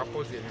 a poser. Né?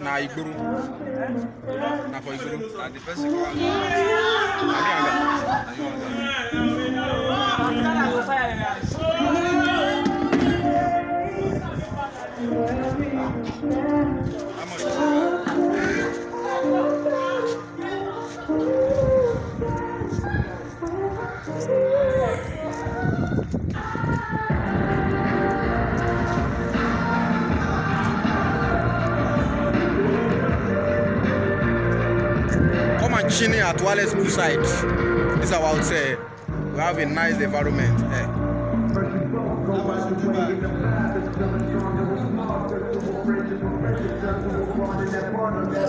na igboro na for igboro na the person go Thank you. chilling at Wallace Poolside. This is how I would say. We have a nice environment here. Eh. Yeah.